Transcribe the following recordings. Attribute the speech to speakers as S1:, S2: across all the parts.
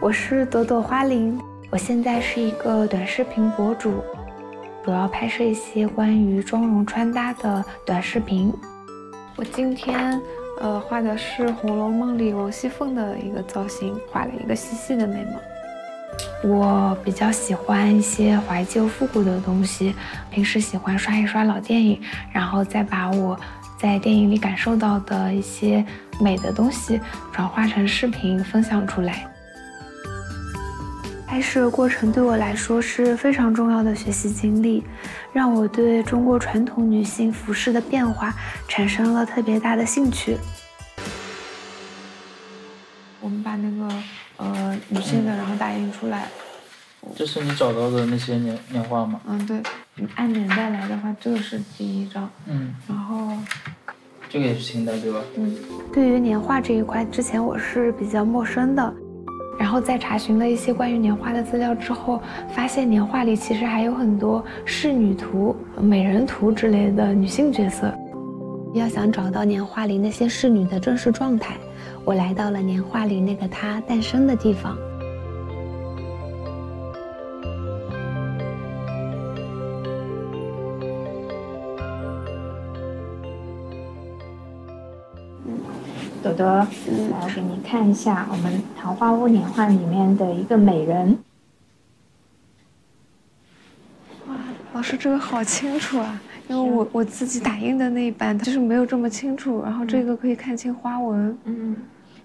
S1: 我是朵朵花玲，我现在是一个短视频博主，主要拍摄一些关于妆容穿搭的短视频。我今天呃画的是《红楼梦》里王熙凤的一个造型，画了一个细细的眉毛。我比较喜欢一些怀旧复古的东西，平时喜欢刷一刷老电影，然后再把我在电影里感受到的一些美的东西转化成视频分享出来。拍摄过程对我来说是非常重要的学习经历，让我对中国传统女性服饰的变化产生了特别大的兴趣。我们把那个呃女性的，然后打印出来。
S2: 这是你找到的那些年年画吗？
S1: 嗯，对。按年代来的话，这个是第一张。
S2: 嗯。
S1: 然后。
S2: 这个也是清代对吧？
S1: 嗯。对于年画这一块，之前我是比较陌生的。然后在查询了一些关于年画的资料之后，发现年画里其实还有很多仕女图、美人图之类的女性角色。要想找到年画里那些仕女的真实状态，我来到了年画里那个她诞生的地方。
S3: 朵朵，来给你看一下我们《桃花坞年画》里面的一个美人。
S1: 哇，老师这个好清楚啊！因为我我自己打印的那一版就是没有这么清楚，然后这个可以看清花纹。
S3: 嗯，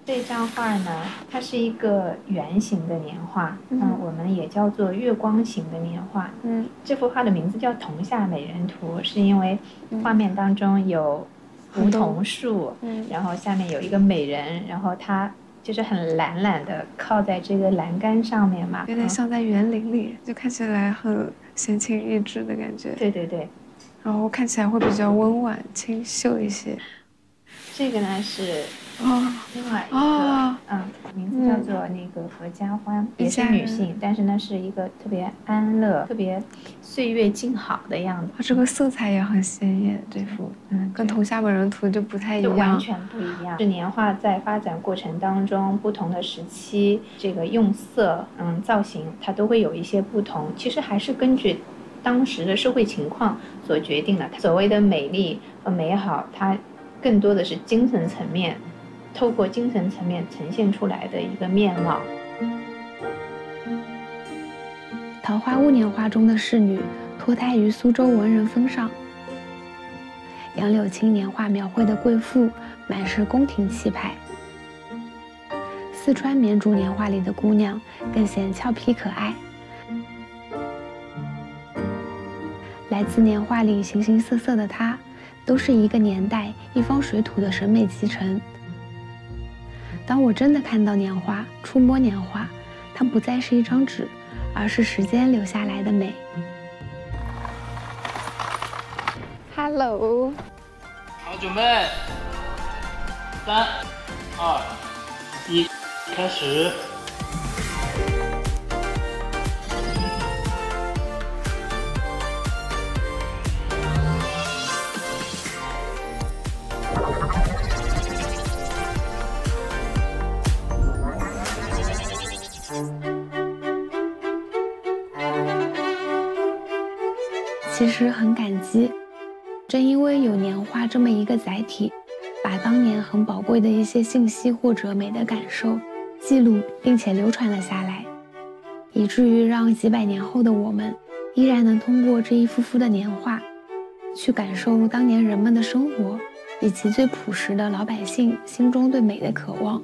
S3: 这张画呢，它是一个圆形的年画，嗯，我们也叫做月光形的年画。嗯，这幅画的名字叫《桐下美人图》，是因为画面当中有。梧桐树，嗯，然后下面有一个美人，然后她就是很懒懒的靠在这个栏杆上面嘛，
S1: 有点像在园林里，就看起来很闲情逸致的感觉。
S3: 对对对，
S1: 然后看起来会比较温婉清秀一些。
S3: 这个呢是。哦，另外一个，做那个合家欢，也是女性，但是呢是一个特别安乐、特别岁月静好的样子。
S1: 它这个色彩也很鲜艳，这幅，嗯，跟《同下美人图》就不太一样，
S3: 完全不一样。是年画在发展过程当中，不同的时期，这个用色，嗯，造型它都会有一些不同。其实还是根据当时的社会情况所决定的。所谓的美丽和美好，它更多的是精神层面。透过精神层面呈现出来的一个面貌。
S1: 桃花坞年画中的仕女脱胎于苏州文人风尚，杨柳青年画描绘的贵妇满是宫廷气派。四川绵竹年画里的姑娘更显俏皮可爱。来自年画里形形色色的她，都是一个年代、一方水土的审美集成。当我真的看到年画，触摸年画，它不再是一张纸，而是时间留下来的美。Hello，
S2: 好，准备，三、二、一，开始。
S1: 其实很感激，正因为有年画这么一个载体，把当年很宝贵的一些信息或者美的感受记录并且流传了下来，以至于让几百年后的我们依然能通过这一幅幅的年画，去感受当年人们的生活，以及最朴实的老百姓心中对美的渴望。